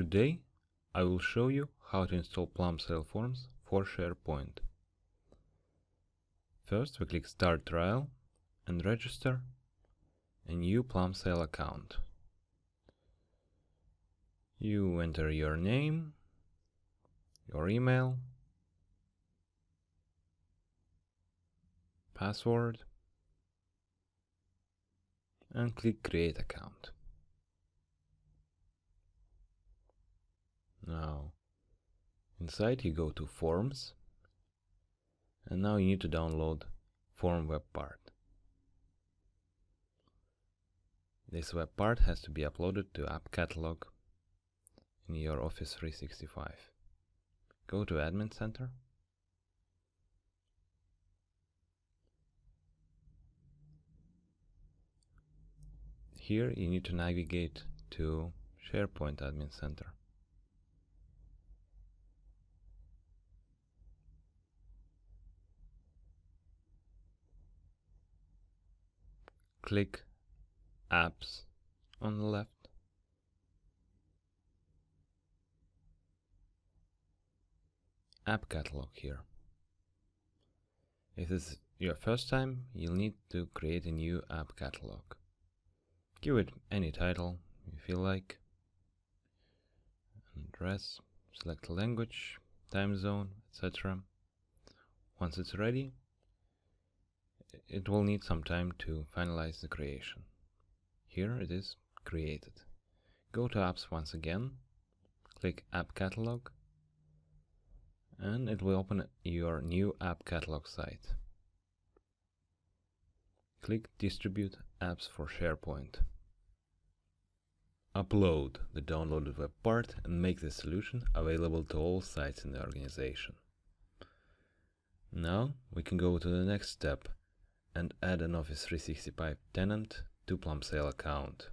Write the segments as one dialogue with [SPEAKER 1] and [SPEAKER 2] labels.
[SPEAKER 1] Today I will show you how to install Plumsail Forms for SharePoint. First we click Start Trial and register a new Plumsail account. You enter your name, your email, password, and click Create Account. Now, inside you go to Forms, and now you need to download Form Web Part. This web part has to be uploaded to App Catalog in your Office 365. Go to Admin Center. Here you need to navigate to SharePoint Admin Center. Click Apps on the left. App Catalog here. If this is your first time, you'll need to create a new app catalog. Give it any title you feel like. Address, select language, time zone, etc. Once it's ready, it will need some time to finalize the creation. Here it is created. Go to apps once again, click app catalog, and it will open your new app catalog site. Click distribute apps for SharePoint. Upload the downloaded web part and make the solution available to all sites in the organization. Now we can go to the next step and add an Office 365 tenant to Plumsail account.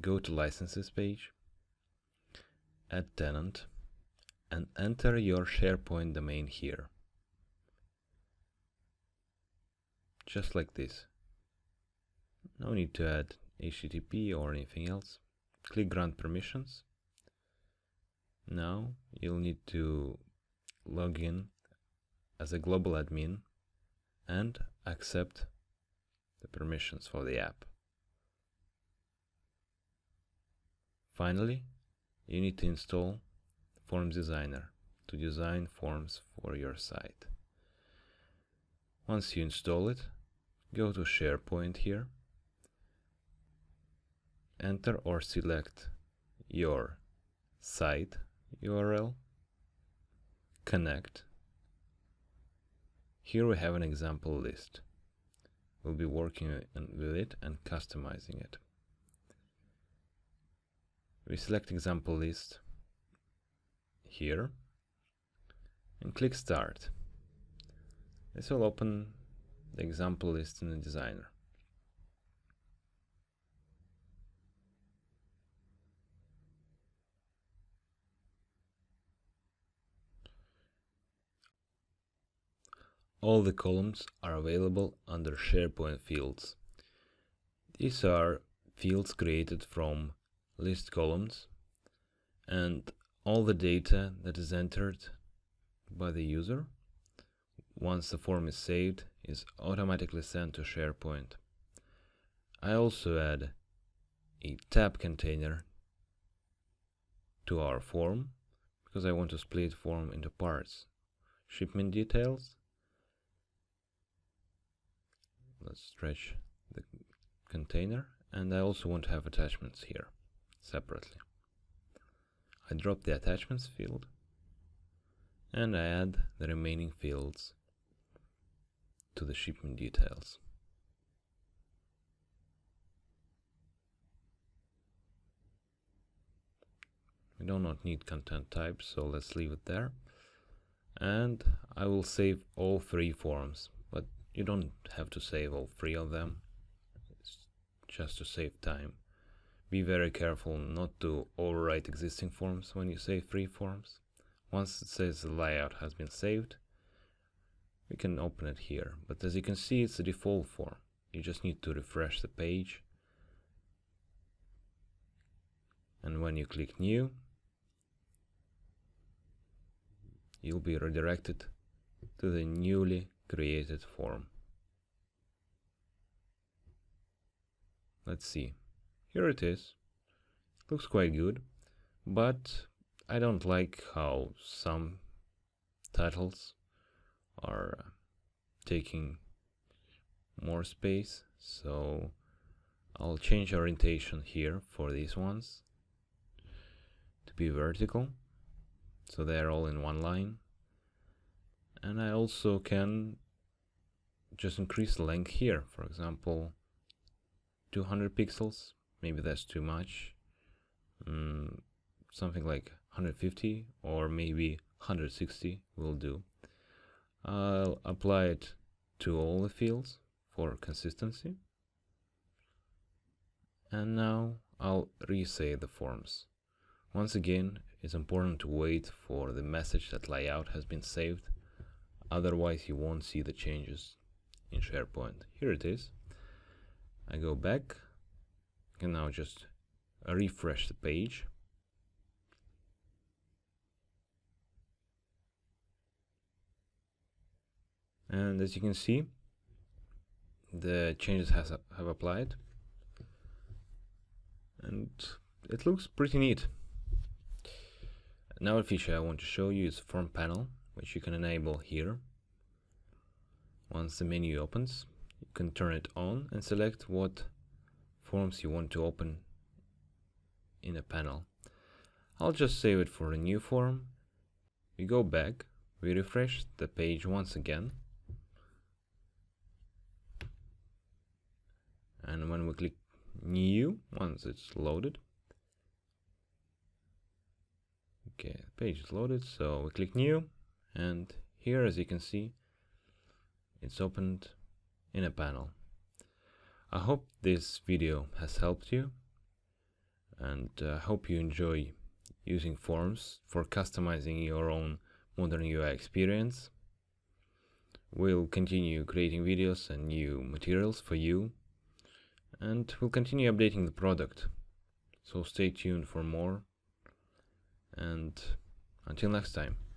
[SPEAKER 1] Go to Licenses page, add tenant, and enter your SharePoint domain here. Just like this. No need to add HTTP or anything else. Click Grant Permissions. Now you'll need to log in as a global admin and accept the permissions for the app. Finally, you need to install Forms Designer to design forms for your site. Once you install it, go to SharePoint here, enter or select your site URL, connect. Here we have an example list. We'll be working with it and customizing it. We select example list here and click start. This will open the example list in the designer. All the columns are available under SharePoint fields. These are fields created from list columns and all the data that is entered by the user once the form is saved is automatically sent to SharePoint. I also add a tab container to our form because I want to split form into parts. Shipment details let's stretch the container and I also want to have attachments here separately. I drop the attachments field and I add the remaining fields to the shipment details. We do not need content type, so let's leave it there. And I will save all three forms you don't have to save all three of them, it's just to save time. Be very careful not to overwrite existing forms when you save three forms. Once it says the layout has been saved, we can open it here. But as you can see, it's a default form. You just need to refresh the page, and when you click new you'll be redirected to the newly created form. Let's see. Here it is. Looks quite good, but I don't like how some titles are uh, taking more space, so I'll change orientation here for these ones to be vertical so they're all in one line and I also can just increase the length here. For example 200 pixels maybe that's too much. Mm, something like 150 or maybe 160 will do. I'll apply it to all the fields for consistency. And now I'll resave the forms. Once again it's important to wait for the message that layout has been saved. Otherwise you won't see the changes in SharePoint. Here it is. I go back, I can now just refresh the page. And as you can see, the changes has, have applied and it looks pretty neat. Another feature I want to show you is form panel, which you can enable here. Once the menu opens, you can turn it on and select what forms you want to open in a panel. I'll just save it for a new form. We go back, we refresh the page once again. And when we click new, once it's loaded, Okay, page is loaded, so we click new, and here, as you can see, it's opened in a panel. I hope this video has helped you, and I uh, hope you enjoy using forms for customizing your own modern UI experience. We'll continue creating videos and new materials for you, and we'll continue updating the product. So stay tuned for more and until next time.